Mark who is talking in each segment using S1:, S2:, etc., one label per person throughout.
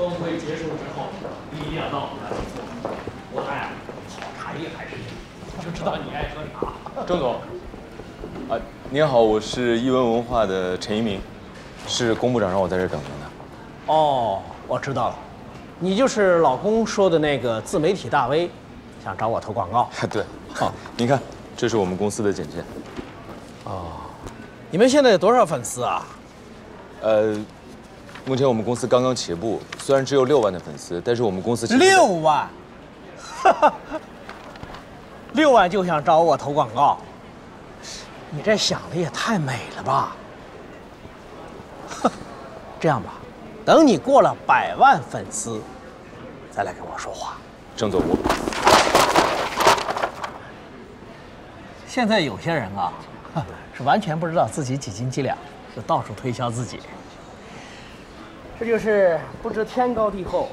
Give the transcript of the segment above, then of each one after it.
S1: 峰会结束之后，你一定要到我们来做。我爱好茶叶还是就知道你爱喝茶。
S2: 郑总，啊，您好，我是艺文文化的陈一鸣，是龚部长让我在这儿等您的。
S1: 哦，我知道了，你就是老公说的那个自媒体大 V，想找我投广告。
S2: 对，好，您看，这是我们公司的简介。
S1: 哦，你们现在有多少粉丝啊？
S2: 呃，目前我们公司刚刚起步，虽然只有六万的粉丝，但是我们公司
S1: 六万，六万就想找我投广告，你这想的也太美了吧！这样吧，等你过了百万粉丝，再来跟我说话。
S2: 郑总，我
S1: 现在有些人啊，是完全不知道自己几斤几两，就到处推销自己，这就是不知天高地厚。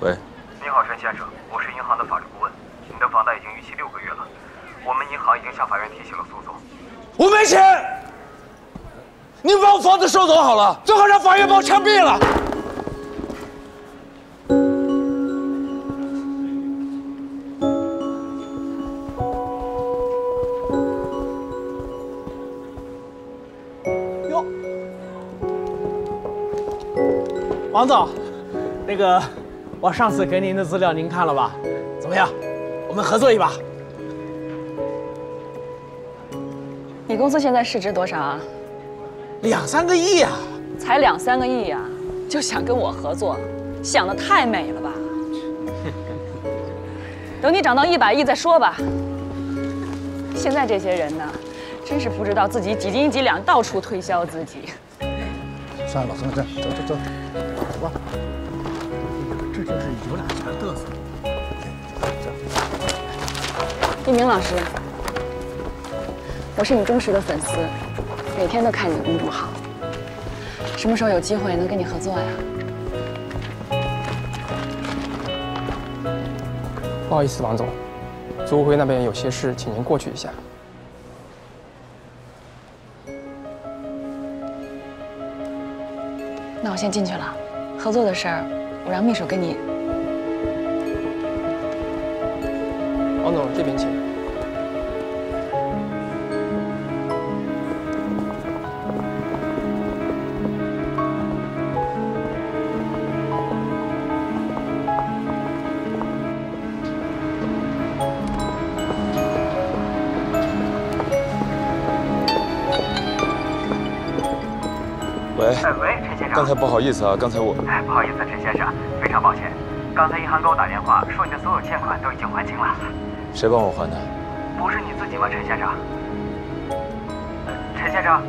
S2: 喂，
S3: 你好，陈先生，我是银行的法律顾问。你的房贷已经逾期六个月了，我们银行已经向法院提起了诉讼。
S4: 我没钱，你把我房子收走好了，最好让法院把我枪毙了。
S1: 王总，那个，我上次给您的资料您看了吧？怎么样？我们合作一把。
S5: 你公司现在市值多少啊？
S1: 两三个亿啊！
S5: 才两三个亿呀，就想跟我合作，想的太美了吧？等你涨到一百亿再说吧。现在这些人呢，真是不知道自己几斤几两，到处推销自己。
S6: 算了，老孙子，走走走，走吧。
S1: 这就是有俩钱嘚瑟。
S5: 一鸣老师，我是你忠实的粉丝，每天都看你的公众号。什么时候有机会能跟你合作呀？
S7: 不好意思，王总，组委会那边有些事，请您过去一下。
S5: 那我先进去了，合作的事儿我让秘书跟你。
S7: 王总这边请。
S2: 刚才不好意思啊，刚才我
S3: 哎，不好意思，陈先生，非常抱歉。刚才银行给我打电话说你的所有欠款都已经还清了。
S2: 谁帮我还的？
S3: 不是你自己吗，陈先生？呃陈先生，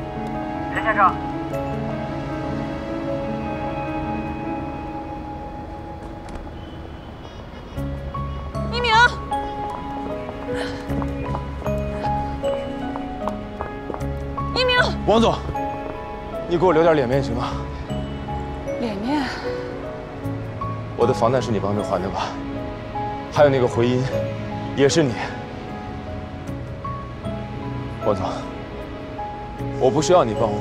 S3: 陈先生。
S5: 一鸣，一鸣，
S2: 王总，你给我留点脸面行吗？我的房贷是你帮着还的吧？还有那个回音，也是你。王总，我不需要你帮我，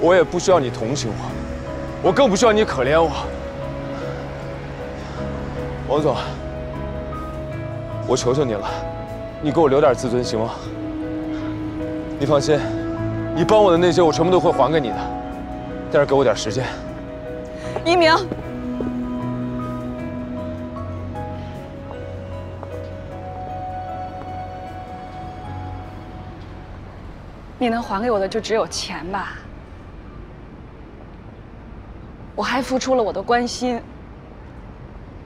S2: 我也不需要你同情我，我更不需要你可怜我。王总，我求求你了，你给我留点自尊行吗？你放心，你帮我的那些，我全部都会还给你的，但是给我点时间。
S5: 一鸣，你能还给我的就只有钱吧？我还付出了我的关心、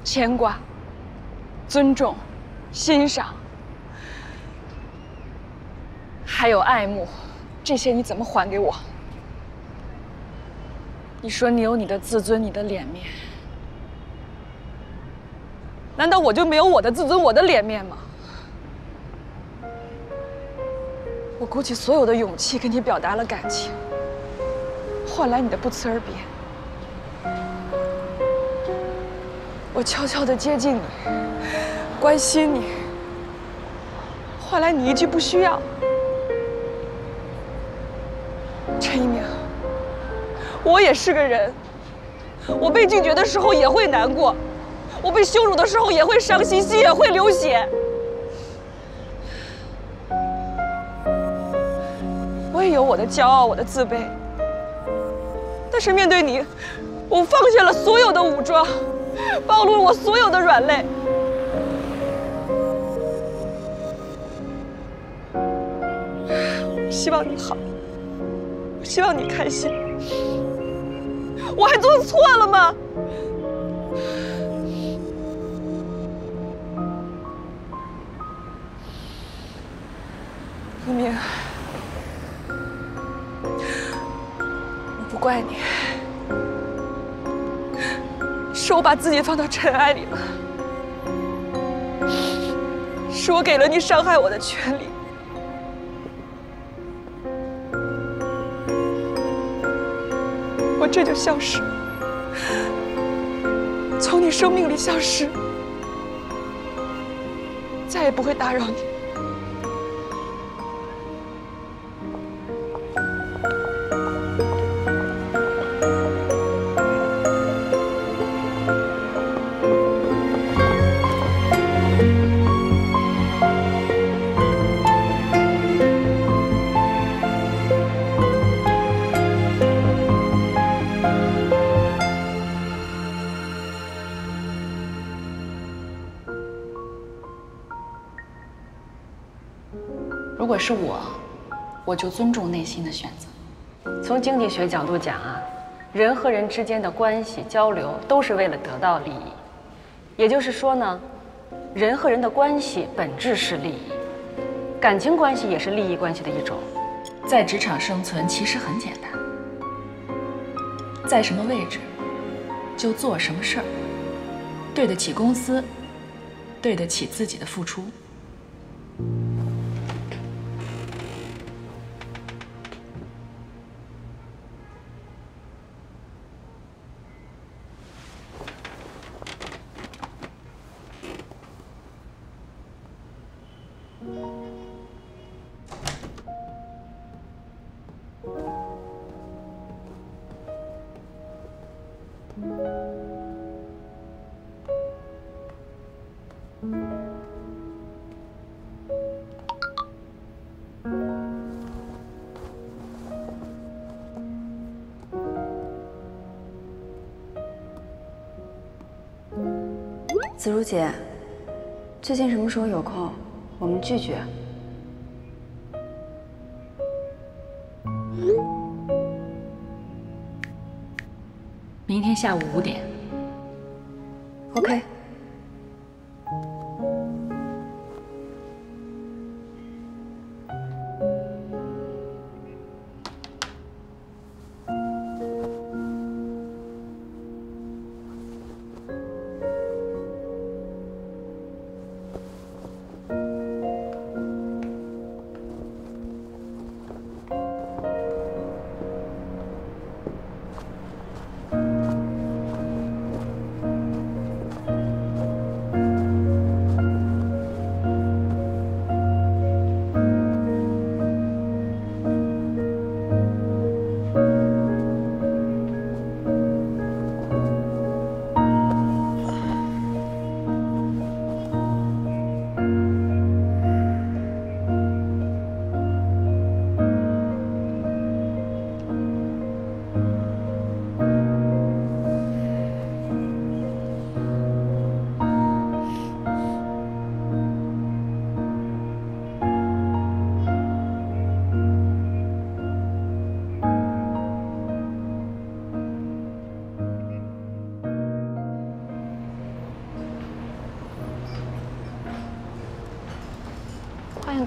S5: 牵挂、尊重、欣赏，还有爱慕，这些你怎么还给我？你说你有你的自尊，你的脸面，难道我就没有我的自尊，我的脸面吗？我鼓起所有的勇气跟你表达了感情，换来你的不辞而别。我悄悄地接近你，关心你，换来你一句不需要。陈一鸣，我也是个人，我被拒绝的时候也会难过，我被羞辱的时候也会伤心，心也会流血。有我的骄傲，我的自卑。但是面对你，我放下了所有的武装，暴露了我所有的软肋。我希望你好，我希望你开心。我还做错了吗？一鸣，怪你，是我把自己放到尘埃里了，是我给了你伤害我的权利。我这就消失，从你生命里消失，再也不会打扰你。
S8: 我就尊重内心的选择。从经济学角度讲啊，人和人之间的关系交流都是为了得到利益，也就是说呢，人和人的关系本质是利益，感情关系也是利益关系的一种。在职场生存其实很简单，在什么位置就做什么事儿，对得起公司，对得起自己的付出。
S9: 姐，最近什么时候有空？我们聚聚。
S8: 明天下午五点。
S9: OK。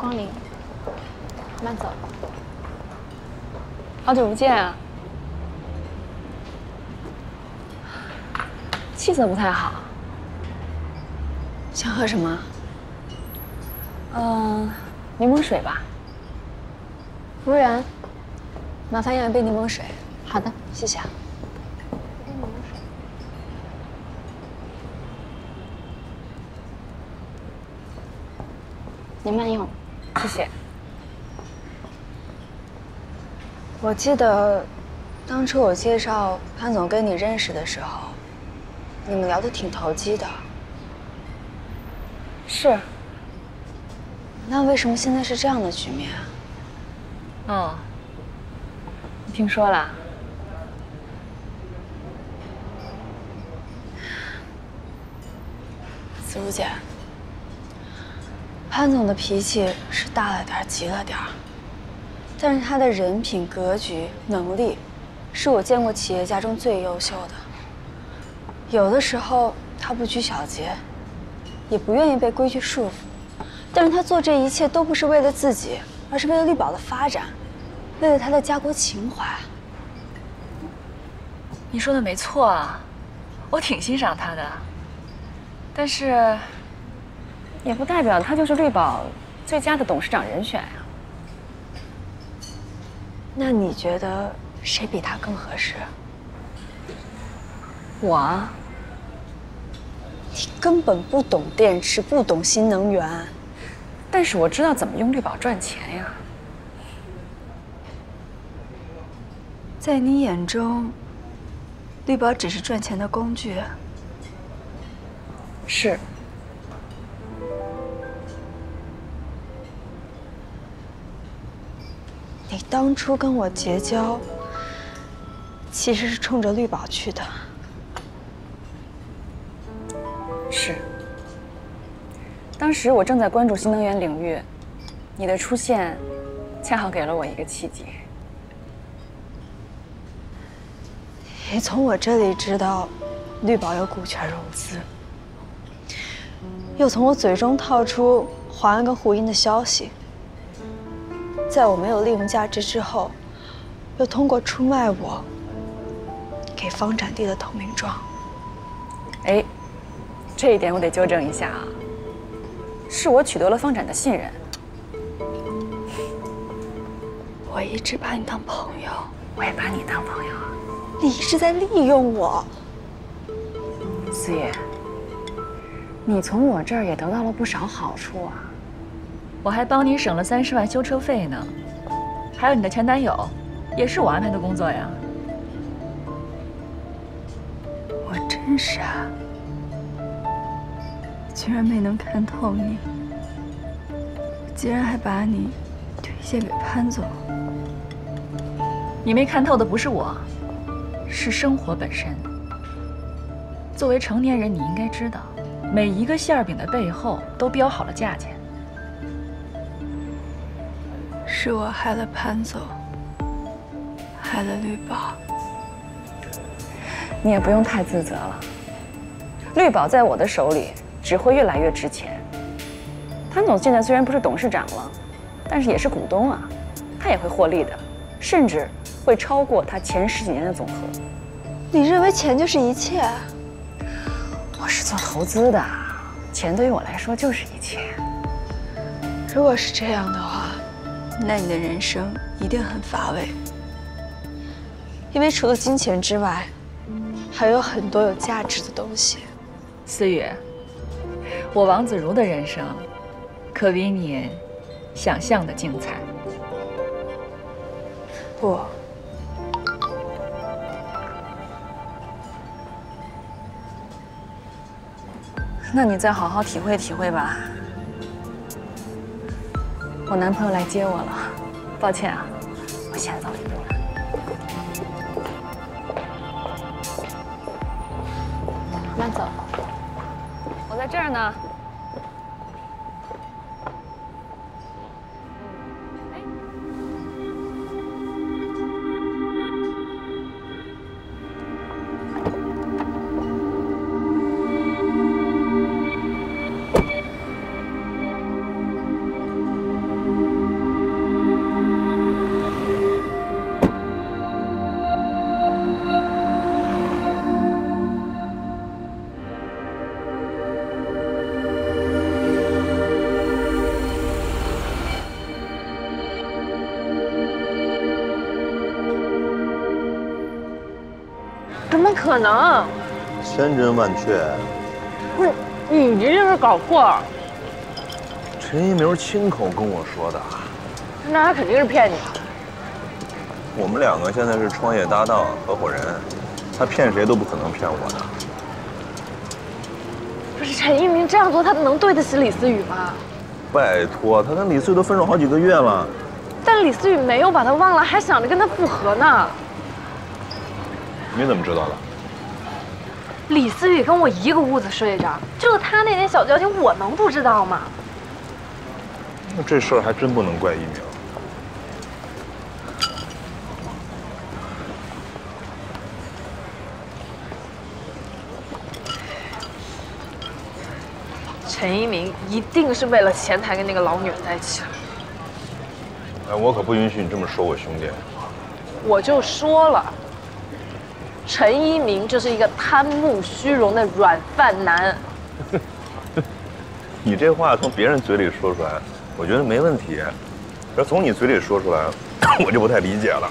S5: 光临，慢走。好久不见啊，气色不太好。
S9: 想喝什么？
S5: 嗯、柠檬水吧。
S9: 服务员，麻烦要一杯柠檬水。
S5: 好的，
S9: 谢谢啊。
S5: 您慢用，谢谢。
S9: 我记得当初我介绍潘总跟你认识的时候，你们聊得挺投机的。
S5: 是。
S9: 那为什么现在是这样的局面啊？
S5: 哦，你听说了？
S9: 思如姐，潘总的脾气是大了点，急了点儿，但是他的人品、格局、能力，是我见过企业家中最优秀的。有的时候他不拘小节，也不愿意被规矩束缚，但是他做这一切都不是为了自己，而是为了绿宝的发展，为了他的家国情怀。
S5: 你说的没错啊，我挺欣赏他的。但是，也不代表他就是绿宝最佳的董事长人选呀。
S9: 那你觉得谁比他更合适？
S5: 我。
S9: 你根本不懂电池，不懂新能源，
S5: 但是我知道怎么用绿宝赚钱呀。
S9: 在你眼中，绿宝只是赚钱的工具。
S5: 是。
S9: 你当初跟我结交，其实是冲着绿宝去的。
S5: 是。当时我正在关注新能源领域，你的出现，恰好给了我一个契机。
S9: 你从我这里知道，绿宝有股权融资。又从我嘴中套出华安跟胡英的消息，在我没有利用价值之后，又通过出卖我，给方展递了投名状。
S5: 哎，这一点我得纠正一下啊，是我取得了方展的信任。
S9: 我一直把你当朋友，
S5: 我也把你当朋友啊。
S9: 你一直在利用我，
S5: 思雨。你从我这儿也得到了不少好处啊，我还帮你省了三十万修车费呢，还有你的前男友，也是我安排的工作呀。
S9: 我真傻，居然没能看透你，竟然还把你推荐给潘总。
S5: 你没看透的不是我，是生活本身。作为成年人，你应该知道。每一个馅饼的背后都标好了价钱。
S9: 是我害了潘总，害了绿宝。
S5: 你也不用太自责了。绿宝在我的手里只会越来越值钱。潘总现在虽然不是董事长了，但是也是股东啊，他也会获利的，甚至会超过他前十几年的总和。
S9: 你认为钱就是一切？
S5: 我是做投资的，钱对于我来说就是一切。
S9: 如果是这样的话，那你的人生一定很乏味，因为除了金钱之外，还有很多有价值的东西。
S5: 思雨，我王子如的人生，可比你想象的精彩。
S9: 不。
S5: 那你再好好体会体会吧。我男朋友来接我了，抱歉啊，我先走一步了。慢走，我在这儿呢。
S10: 可能，
S6: 千真万确。
S10: 不是，你这是搞错了。
S6: 陈一鸣亲口跟我说的。
S10: 那他肯定是骗你。
S11: 我们两个现在是创业搭档、合伙人，他骗谁都不可能骗我的。
S12: 不是陈一鸣这样做，他能对得起李思雨吗？
S11: 拜托，他跟李思雨都分手好几个月了。
S12: 但李思雨没有把他忘了，还想着跟他复合呢。
S11: 你怎么知道的？
S12: 李思雨跟我一个屋子睡着，就他那点小交情，我能不知道吗？
S11: 那这事儿还真不能怪一鸣。
S12: 陈一鸣一定是为了钱才跟那个老女人在一起。
S11: 哎，我可不允许你这么说我兄弟。
S12: 我就说了，陈一鸣就是一个贪慕虚荣的软饭男。
S11: 你这话从别人嘴里说出来，我觉得没问题；要从你嘴里说出来，我就不太理解了。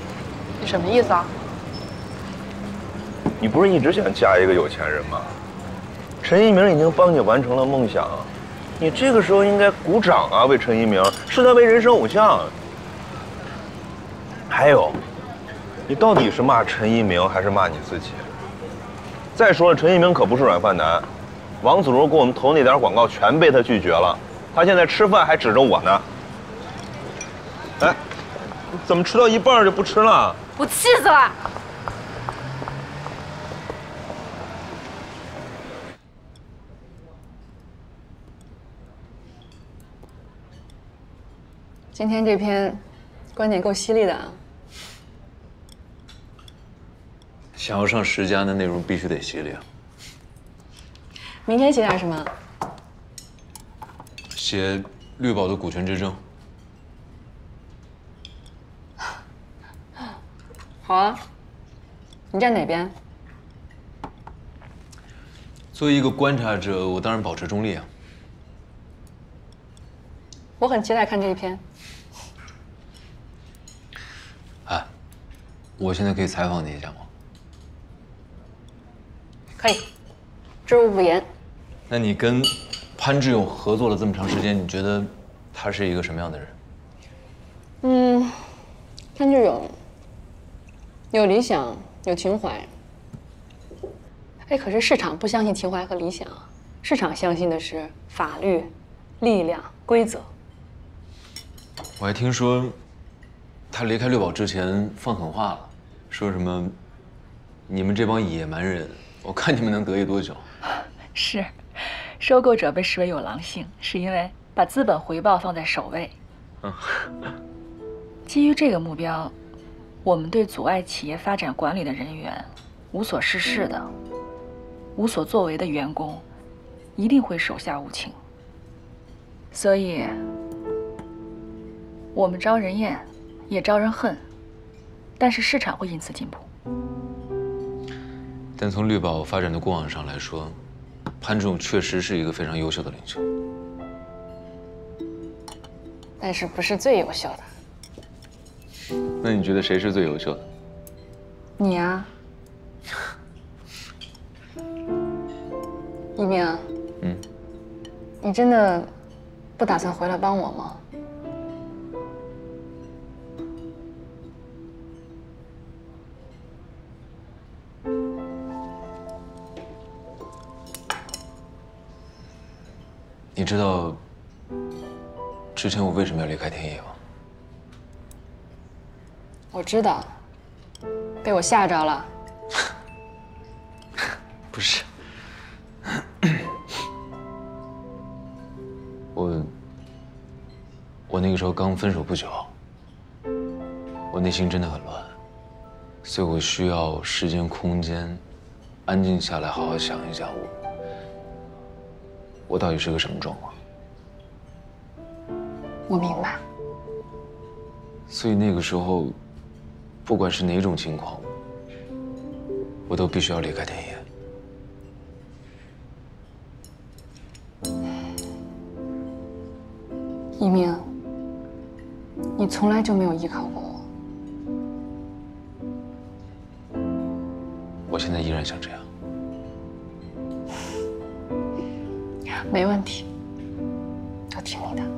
S12: 你什么意思啊？
S11: 你不是一直想嫁一个有钱人吗？陈一鸣已经帮你完成了梦想，你这个时候应该鼓掌啊，为陈一鸣，视他为人生偶像。还有，你到底是骂陈一鸣还是骂你自己？再说了，陈一鸣可不是软饭男，王子如给我们投那点广告全被他拒绝了，他现在吃饭还指着我呢。哎，怎么吃到一半就不吃了？
S12: 我气死了！
S5: 今天这篇观点够犀利的啊！
S2: 想要上十佳的内容必须得犀利啊！
S5: 明天写点什么？
S2: 写绿宝的股权之争。
S5: 好啊，你站哪边？
S2: 作为一个观察者，我当然保持中立啊。
S5: 我很期待看这一篇。
S2: 哎，我现在可以采访你一下吗？
S5: 可以，知无不言。
S2: 那你跟潘志勇合作了这么长时间，你觉得他是一个什么样的人？
S5: 嗯，潘志勇有理想，有情怀。哎，可是市场不相信情怀和理想啊，市场相信的是法律、力量、规则。
S2: 我还听说，他离开六宝之前放狠话了，说什么“你们这帮野蛮人，我看你们能得意多久。”
S8: 是，收购者被视为有狼性，是因为把资本回报放在首位。嗯，基于这个目标，我们对阻碍企业发展管理的人员、无所事事的、无所作为的员工，一定会手下无情。所以。我们招人厌，也招人恨，但是市场会因此进步。
S2: 但从绿宝发展的过往上来说，潘仲确实是一个非常优秀的领袖，
S5: 但是不是最优秀
S2: 的。那你觉得谁是最优秀的？
S5: 你啊，一鸣。嗯。你真的不打算回来帮我吗？
S2: 知道之前我为什么要离开天野吗？
S5: 我知道，被我吓着了。
S2: 不是，我我那个时候刚分手不久，我内心真的很乱，所以我需要时间、空间，安静下来，好好想一想我。我到底是个什么状况？
S5: 我明白。
S2: 所以那个时候，不管是哪种情况，我都必须要离开天野。
S5: 一鸣，你从来就没有依靠过
S2: 我。我现在依然想这样。
S5: 没问题，都听你的。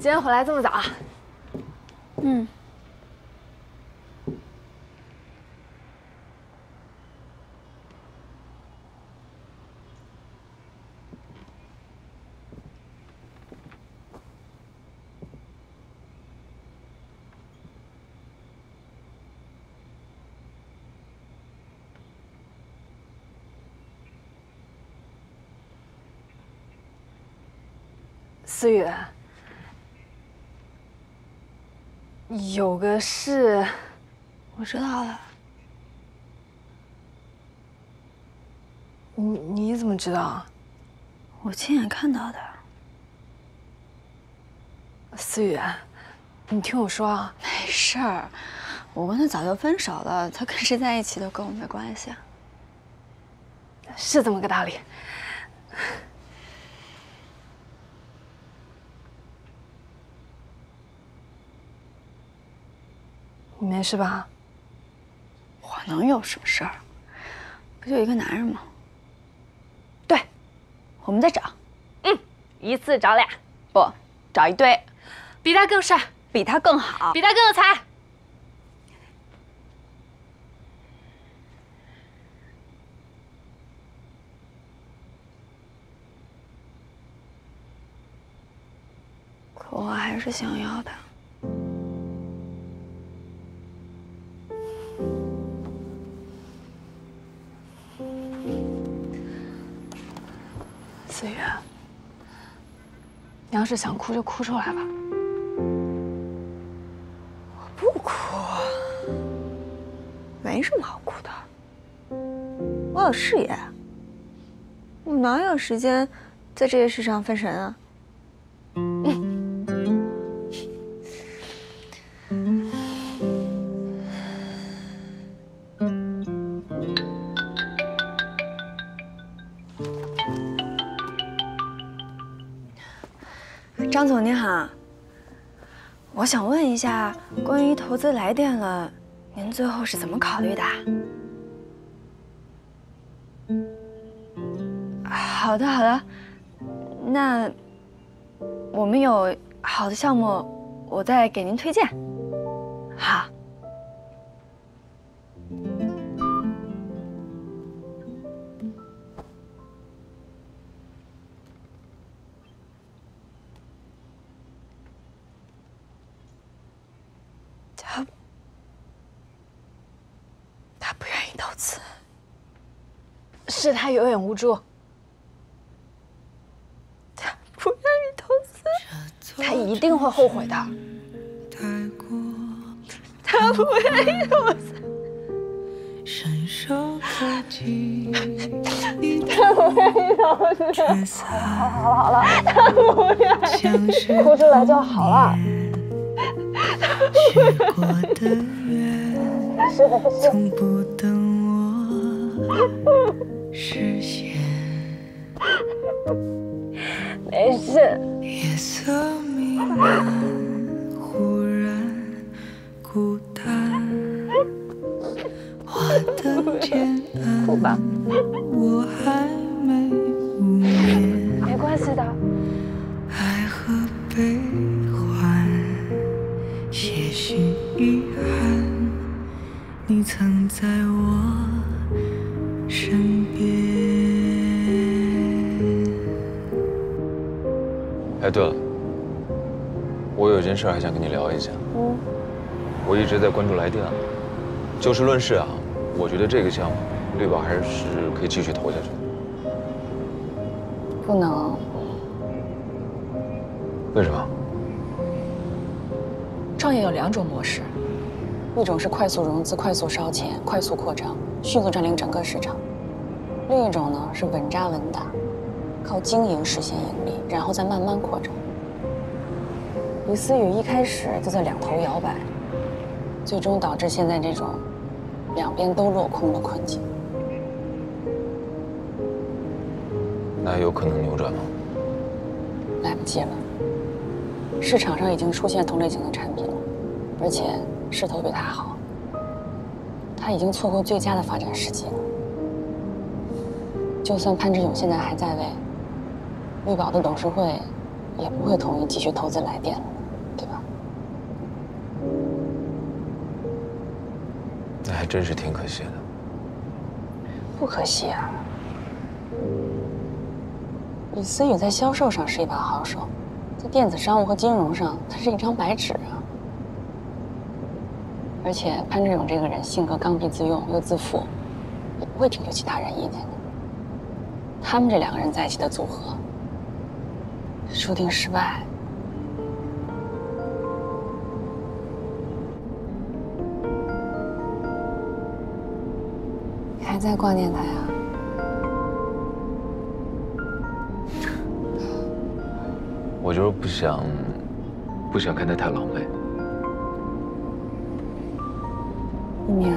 S12: 今天回来这么早啊？
S9: 嗯。
S12: 思雨，有个事，
S9: 我知道了。
S12: 你你怎么知道？
S9: 我亲眼看到的。
S12: 思雨，你听我说啊，
S9: 没事儿，我跟他早就分手了，他跟谁在一起都跟我没关系。
S12: 是这么个道理。没事吧？
S9: 我能有什么事儿？不就一个男人吗？
S12: 对，
S9: 我们再找。
S12: 嗯，一次找俩，
S9: 不，找一堆，
S12: 比他更帅，
S9: 比他更好，
S12: 比他更有才。
S9: 可我还是想要的。
S12: 思雨，你要是想哭就哭出来吧。
S9: 我不哭，没什么好哭的。我有事业，我哪有时间在这些事上分神啊？问一下，关于投资来电了，您最后是怎么考虑的？好的，好的，那我们有好的项目，我再给您推荐。好。
S12: 眼无珠。
S9: 他 不愿意投
S12: 资，他一定会后悔的。
S9: 他不愿意投资。
S12: 他不愿意投资。好了好了，他不愿意，哭出来就好了。
S13: 许过的愿，从不等我实现。
S12: 没事。
S13: 夜色弥漫，
S2: 事还想跟你聊一下。
S12: 嗯。
S2: 我一直在关注来电，就事论事啊，我觉得这个项目，绿宝还是可以继续投下去。
S5: 不能。
S2: 为什么？
S8: 创业有两种模式，
S5: 一种是快速融资、快速烧钱、快速扩张，迅速占领整个市场；另一种呢是稳扎稳打，靠经营实现盈利，然后再慢慢扩张。李思雨一开始就在两头摇摆，最终导致现在这种两边都落空的困境。
S2: 那有可能扭转吗？
S5: 来不及了。市场上已经出现同类型的产品了，而且势头比他好。他已经错过最佳的发展时机了。就算潘志勇现在还在位，绿宝的董事会也不会同意继续投资来电了，
S2: 真是挺可惜的。
S5: 不可惜啊。李思雨在销售上是一把好手，在电子商务和金融上，他是一张白纸啊。而且潘志勇这个人性格刚愎自用又自负，也不会听取其他人意见的。他们这两个人在一起的组合，注定失败。在挂念他呀？
S2: 我就是不想，不想看他太狼狈。
S5: 一鸣，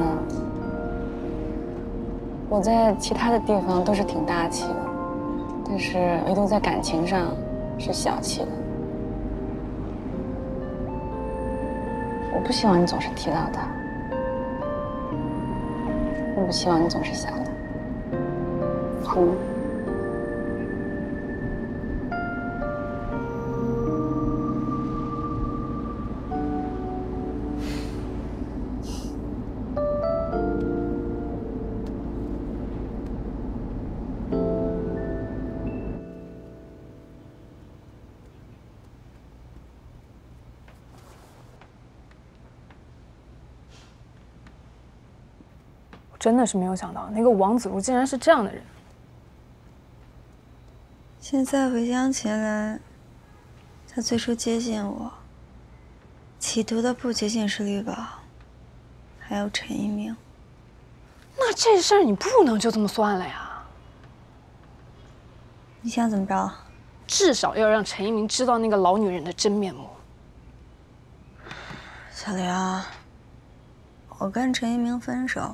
S5: 我在其他的地方都是挺大气的，但是唯独在感情上是小气的。我不希望你总是提到他，我不希望你总是想他，好吗？
S14: 真的是没有想到，那个王子如竟然是这样的人。
S9: 现在回想起来，他最初接近我，企图的不仅仅是绿宝，还有陈一鸣。
S14: 那这事儿你不能就这么算了呀！
S9: 你想怎么着？
S14: 至少要让陈一鸣知道那个老女人的真面目。
S9: 小玲，我跟陈一鸣分手，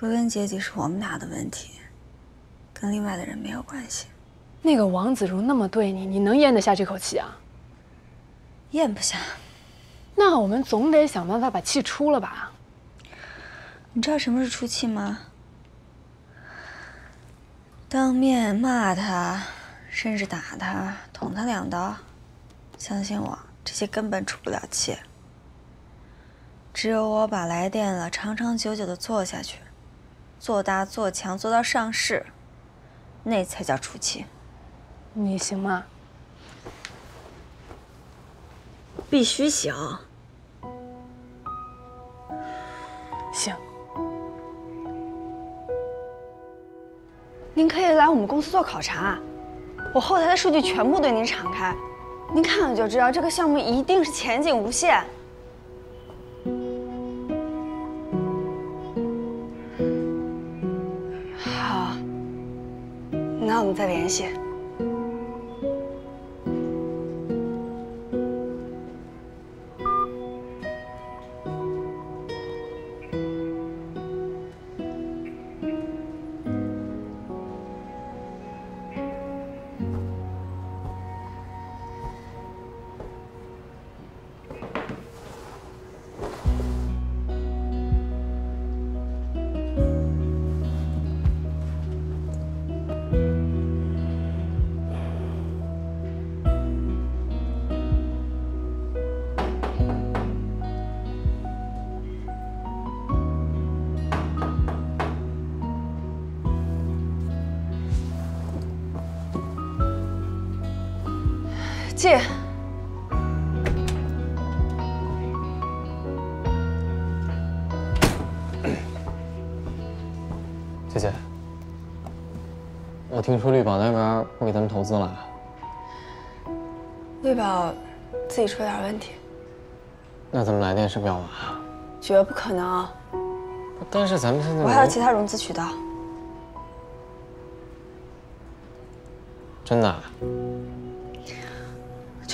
S9: 归根结底是我们俩的问题，跟另外的人没有关系。
S14: 那个王子如那么对你，你能咽得下这口气啊？
S9: 咽不下。
S14: 那我们总得想办法把气出了吧？
S9: 你知道什么是出气吗？当面骂他，甚至打他，捅他两刀。相信我，这些根本出不了气。只有我把来电了长长久久的做下去，做大做强，做到上市，那才叫出气。
S14: 你行吗？
S9: 必须行。
S14: 行。您可以来我们公司做考察，我后台的数据全部对您敞开，您看了就知道这个项目一定是前景无限。那我们再联系。借。
S15: 姐姐，我听说绿宝那边不给咱们投资了。
S9: 绿宝自己出了点问题，
S15: 那咱们来电是不要啊？
S9: 绝不可能。
S15: 但是咱们现在
S9: 我还有其他融资渠道。
S15: 真的啊？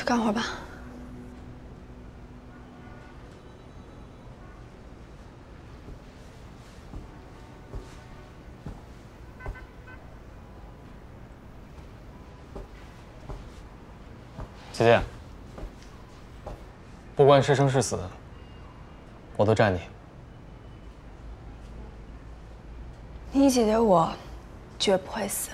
S9: 去干活吧。
S15: 姐姐，不管是生是死，我都站你。
S14: 你姐姐我绝不会死。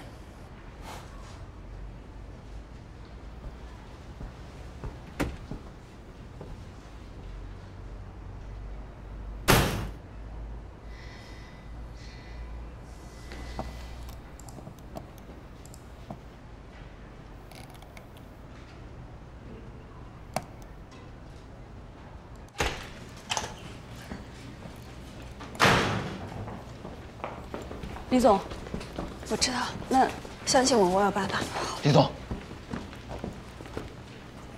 S9: 李总，
S14: 我知道，那相信我，我有办法。
S2: 李总，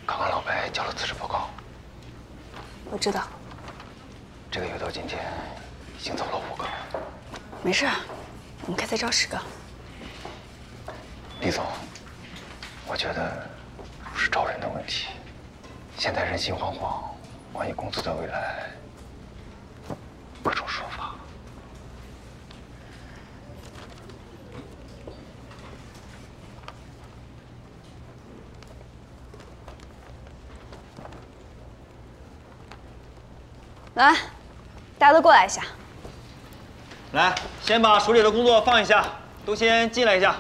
S2: 刚刚老白交了辞职报告，
S14: 我知道，
S2: 这个月到今天已经走了五个。
S14: 没事，我们可以再招十个。
S2: 李总，我觉得不是招人的问题，现在人心惶惶，关于公司的未来，各种说法。
S9: 来，大家都过来一下。
S16: 来，先把手里的工作放一下，都先进来一下。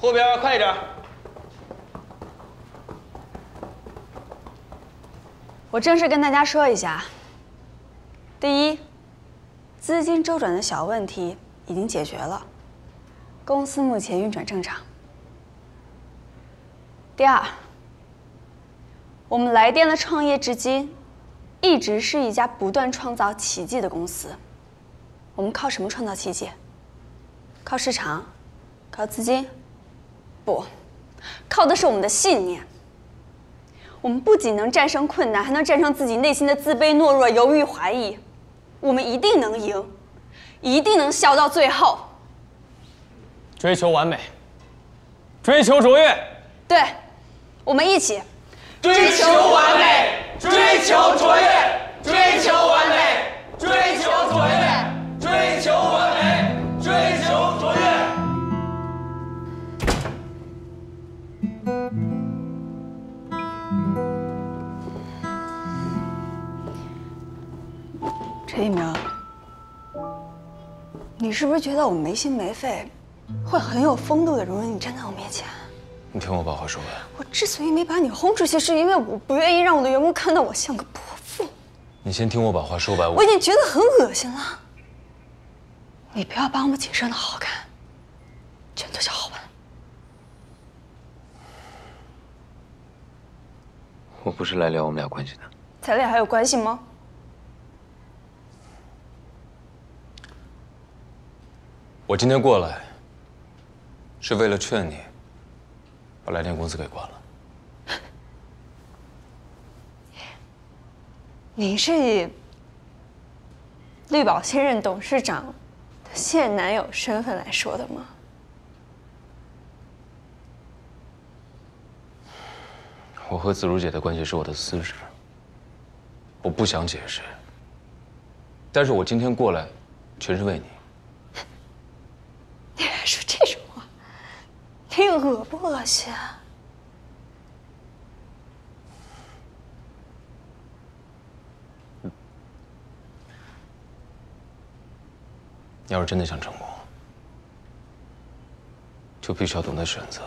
S16: 后边快一点。
S9: 我正式跟大家说一下：第一，资金周转的小问题已经解决了，公司目前运转正常。第二，我们来电的创业至今，一直是一家不断创造奇迹的公司。我们靠什么创造奇迹？靠市场？靠资金？不，靠的是我们的信念。我们不仅能战胜困难，还能战胜自己内心的自卑、懦弱、犹豫、怀疑。我们一定能赢，一定能笑到最后。
S15: 追求完美，追求卓越。
S9: 对，我们一起。
S17: 追求完美，追求卓越，追求完美，追求卓越，追求完美，追求卓越。
S9: 陈一鸣，你是不是觉得我没心没肺，会很有风度的容忍你站在我面前？
S2: 你听我把话说完。
S9: 我之所以没把你轰出去，是因为我不愿意让我的员工看到我像个泼妇。
S2: 你先听我把话说完。
S9: 我已经觉得很恶心了。你不要把我们景深的好看全都消耗完。
S2: 我不是来聊我们俩关系的。
S9: 咱俩还有关系吗？
S2: 我今天过来，是为了劝你把来电公司给关了。
S9: 您是以绿宝现任董事长的现男友身份来说的吗？
S2: 我和子如姐的关系是我的私事，我不想解释。但是我今天过来，全是为你。
S9: 你还说这种话，你恶不恶心啊？
S2: 你要是真的想成功，就必须要懂得选择，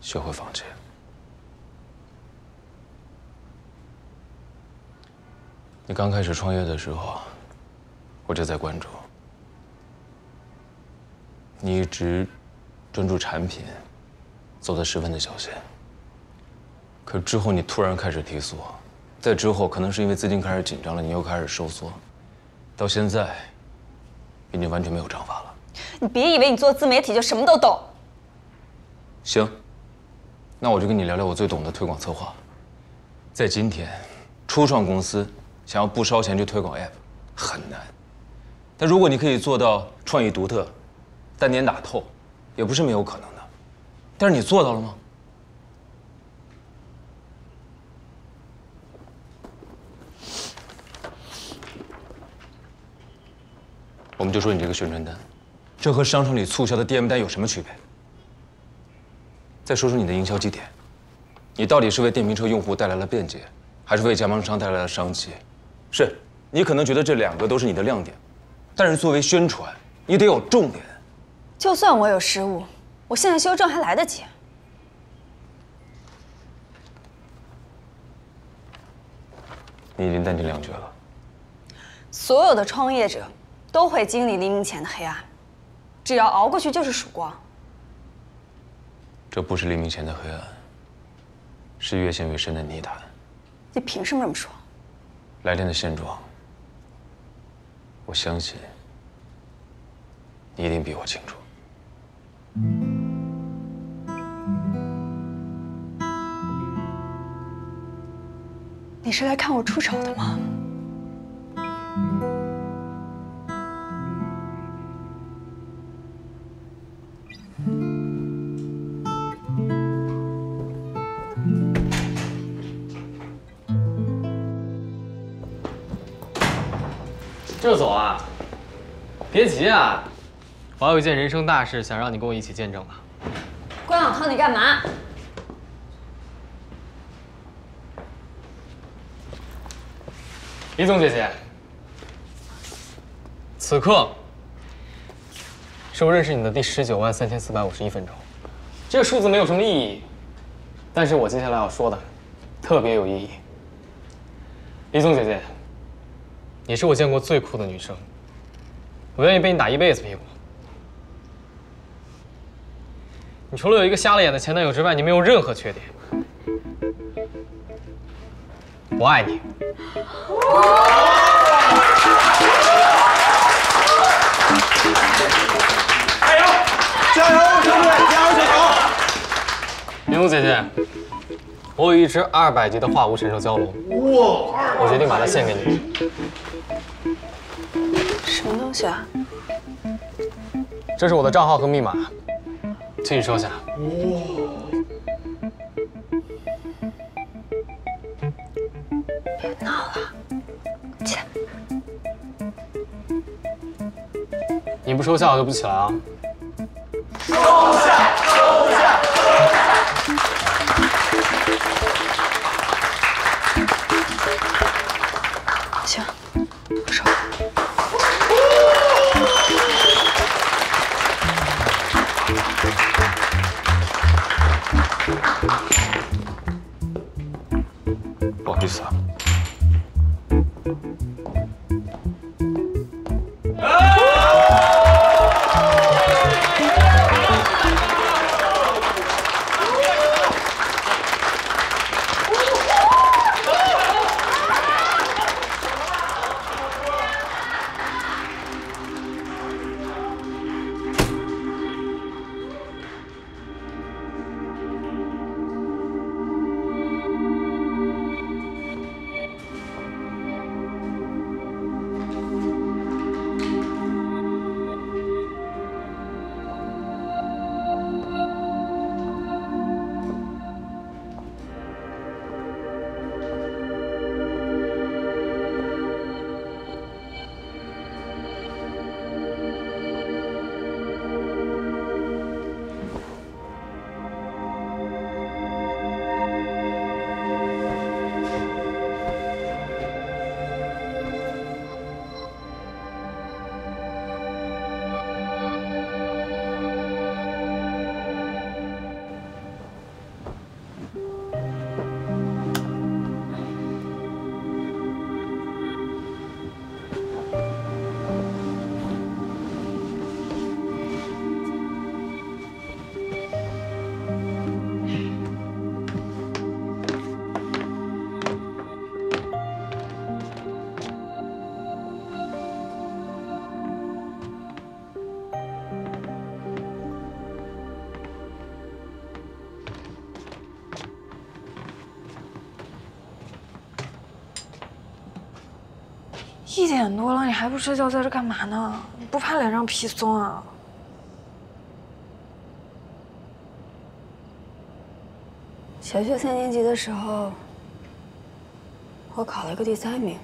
S2: 学会放弃。你刚开始创业的时候，我就在关注。你一直专注产品，走得十分的小心。可之后你突然开始提速，再之后可能是因为资金开始紧张了，你又开始收缩，到现在已经完全没有章法了。
S9: 你别以为你做自媒体就什么都懂。
S2: 行，那我就跟你聊聊我最懂的推广策划。在今天，初创公司想要不烧钱去推广 App 很难，但如果你可以做到创意独特。单点打透，也不是没有可能的，但是你做到了吗？我们就说你这个宣传单，这和商场里促销的 DM 单有什么区别？再说说你的营销基点，你到底是为电瓶车用户带来了便捷，还是为加盟商带来了商机？是你可能觉得这两个都是你的亮点，但是作为宣传，你得有重点。
S9: 就算我有失误，我现在修正还来得及。
S2: 你已经弹尽粮绝了。
S9: 所有的创业者都会经历黎明前的黑暗，只要熬过去就是曙光。
S2: 这不是黎明前的黑暗，是越陷越深的泥潭。
S9: 你凭什么这么说？
S2: 来电的现状，我相信你一定比我清楚。
S9: 你是来看我出丑的吗？
S15: 就走啊？别急啊，我还有一件人生大事想让你跟我一起见证呢。
S9: 关小涛，你干嘛？
S15: 李总姐姐，此刻是我认识你的第十九万三千四百五十一分钟。这个数字没有什么意义，但是我接下来要说的特别有意义。李总姐姐，你是我见过最酷的女生，我愿意被你打一辈子屁股。你除了有一个瞎了眼的前男友之外，你没有任何缺点。我爱你。
S18: 加油！加油，兄弟！加油，小桃！
S15: 玲珑姐姐，我有一只二百级的化无神兽蛟龙，
S18: 哇！
S15: 我决定把它献给你。
S9: 什么东西啊？
S15: 这是我的账号和密码，请你收下。
S9: 别闹了，起来。
S15: 你不收下，我就不起来啊。
S14: 一点多了，你还不睡觉，在这干嘛呢？你不怕脸上皮松啊？
S9: 小学三年级的时候，我考了个第三名，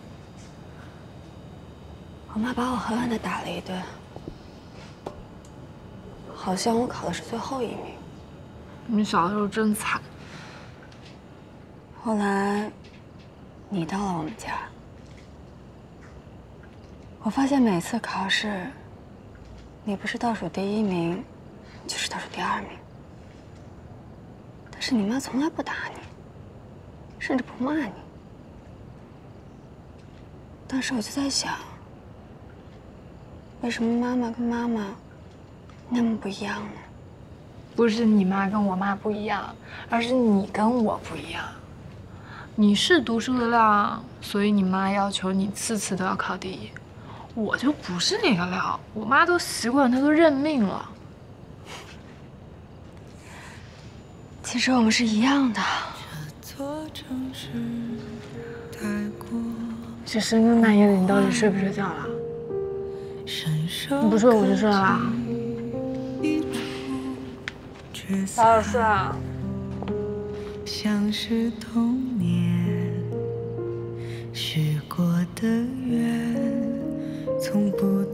S9: 我妈把我狠狠的打了一顿，好像我考的是最后一名。
S14: 你小的时候真惨。
S9: 后来，你到了我们家，我发现每次考试，你不是倒数第一名，就是倒数第二名。但是你妈从来不打你，甚至不骂你。当时我就在想，为什么妈妈跟妈妈那么不一样呢？
S14: 不是你妈跟我妈不一样，而是你跟我不一样。你是读书的料，所以你妈要求你次次都要考第一。我就不是那个料，我妈都习惯，她都认命了。
S9: 其实我们是一样的。
S14: 这深更半夜的，你到底睡不睡觉了？你不睡我就睡了。早点睡啊。
S13: 像是童年许过的愿，从不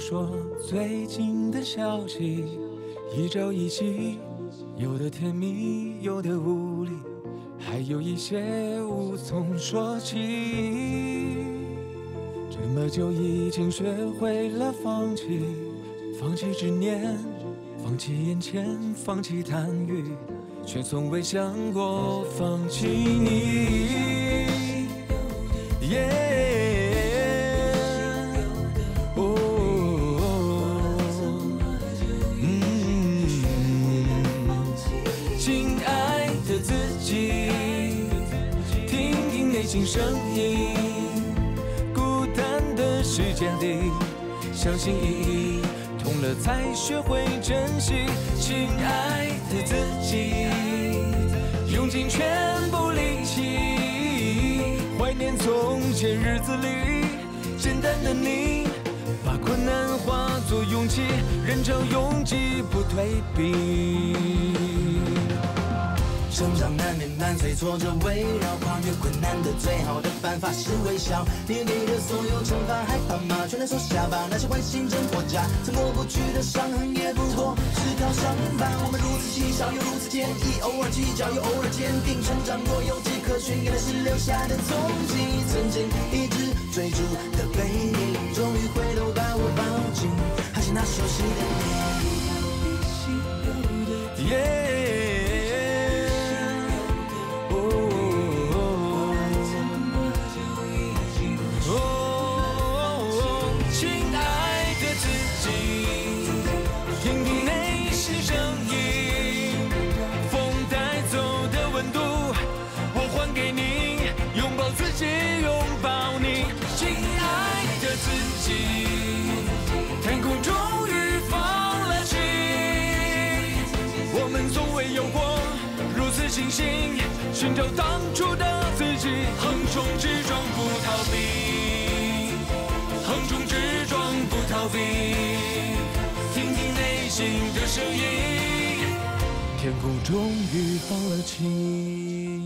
S19: 说最近的消息，一朝一夕，有的甜蜜，有的无力，还有一些无从说起。这么久已经学会了放弃，放弃执念，放弃眼前，放弃贪欲，却从未想过放弃你。耶才学会珍惜。亲爱的自己，用尽全部力气，怀念从前日子里简单的你，把困难化作勇气，人潮拥挤不退避。
S20: 成长难免伴随挫折围绕，跨越困难的最好的办法是微笑。面对的所有惩罚，害怕吗？全都收下吧，那些坏心真破假，曾过不去的伤痕也不过是条伤疤。我们如此细小又如此坚毅，偶尔计较又偶尔坚定。成长过有迹可循，原来是留下的踪迹。曾经一直追逐的背影，终于回头把我抱紧，还是那熟悉的你。
S19: 耶星星，寻找当初的自己，横冲直撞不逃避，横冲直撞不逃避，听听内心的声音，天空终于放了晴。